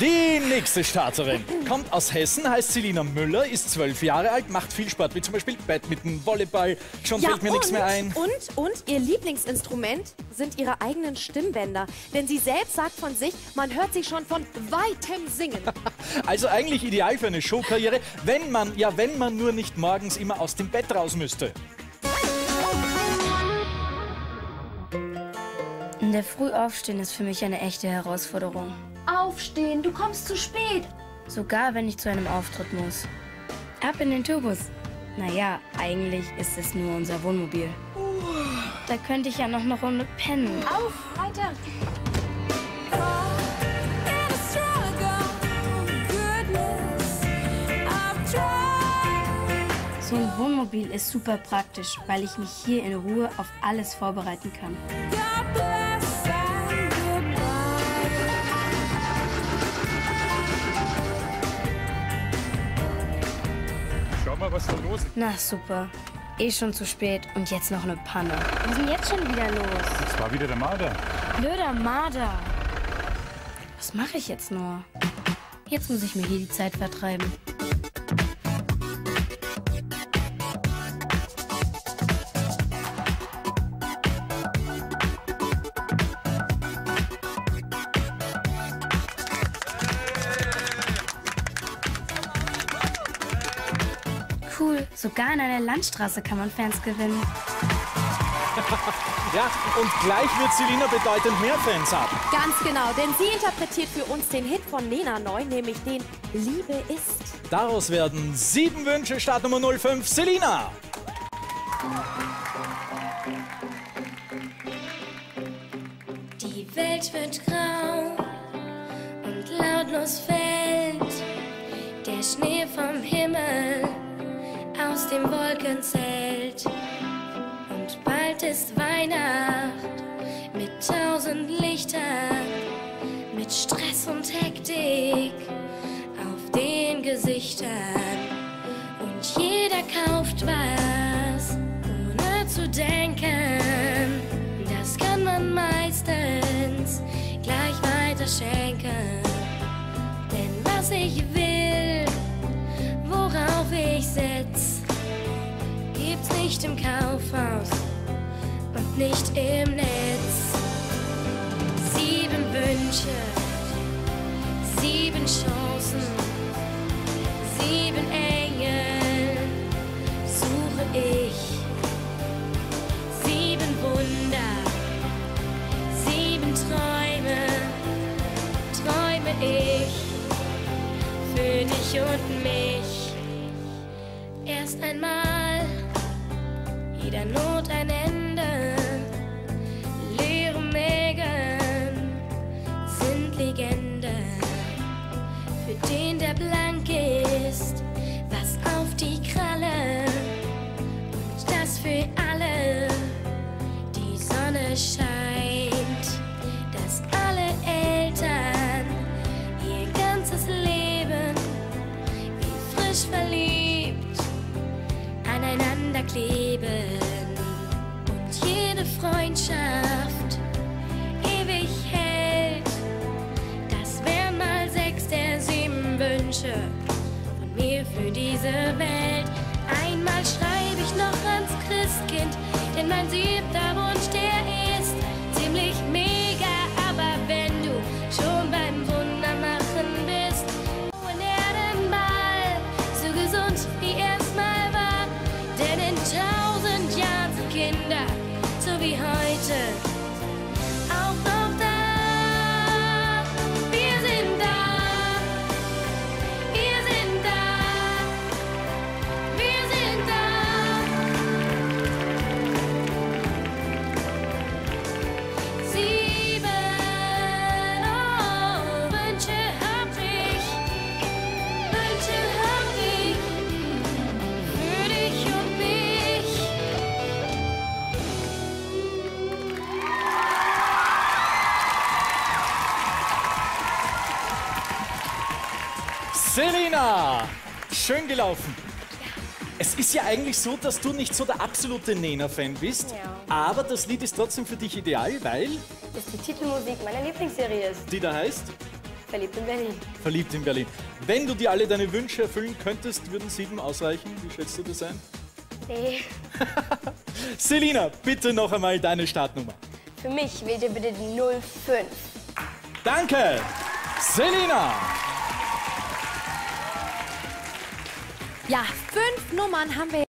Die nächste Starterin kommt aus Hessen, heißt Selina Müller, ist zwölf Jahre alt, macht viel Sport, wie zum Beispiel Badminton, Volleyball. Schon fällt mir nichts mehr ein. Und, und ihr Lieblingsinstrument sind ihre eigenen Stimmbänder. Denn sie selbst sagt von sich, man hört sie schon von weitem singen. Also eigentlich ideal für eine Showkarriere, wenn man, ja, wenn man nur nicht morgens immer aus dem Bett raus müsste. In der Früh aufstehen ist für mich eine echte Herausforderung. Aufstehen, du kommst zu spät. Sogar wenn ich zu einem Auftritt muss. Ab in den Tourbus. Naja, eigentlich ist es nur unser Wohnmobil. Da könnte ich ja noch eine Runde pennen. Auf, weiter. So ein Wohnmobil ist super praktisch, weil ich mich hier in Ruhe auf alles vorbereiten kann. Was da los ist. Na super. Eh schon zu spät und jetzt noch eine Panne. Was ist denn jetzt schon wieder los? Das war wieder der Marder. Blöder Marder. Was mache ich jetzt nur? Jetzt muss ich mir hier die Zeit vertreiben. Cool, sogar in einer Landstraße kann man Fans gewinnen. Ja, und gleich wird Selina bedeutend mehr Fans haben. Ganz genau, denn sie interpretiert für uns den Hit von Lena neu, nämlich den Liebe ist. Daraus werden sieben Wünsche, Startnummer 05, Selina. Die Welt wird grau und lautlos fällt der Schnee vom Himmel aus dem Wolkenzelt. Und bald ist Weihnacht mit tausend Lichtern, mit Stress und Hektik auf den Gesichtern. Und jeder kauft was, ohne zu denken. Das kann man meistens gleich weiter schenken. Denn was ich will, gibt's nicht im Kaufhaus und nicht im Netz. Sieben Wünsche, sieben Chancen, sieben Engel suche ich. Sieben Wunder, sieben Träume, träume ich für dich und mich. Erst einmal, jeder Not ein Ende. Leere Mägen sind Legenden. Für den, der blank ist, was auf die Kralle. Und das für alle die Sonne scheint, dass alle Eltern ihr ganzes Leben wie frisch verliebt Ewig hält. Das wären mal sechs der sieben Wünsche von mir für diese Welt. Selina, schön gelaufen. Es ist ja eigentlich so, dass du nicht so der absolute Nena-Fan bist, aber das Lied ist trotzdem für dich ideal, weil Das ist die Titelmusik meiner Lieblingsserie ist. die da heißt verliebt in Berlin. Verliebt in Berlin. Wenn du dir alle deine Wünsche erfüllen könntest, würden sieben ausreichen? Wie schätzt du das ein? Nee. Selina, bitte noch einmal deine Startnummer. Für mich wählt ihr bitte die 05. Danke, Selina. Ja, fünf Nummern haben wir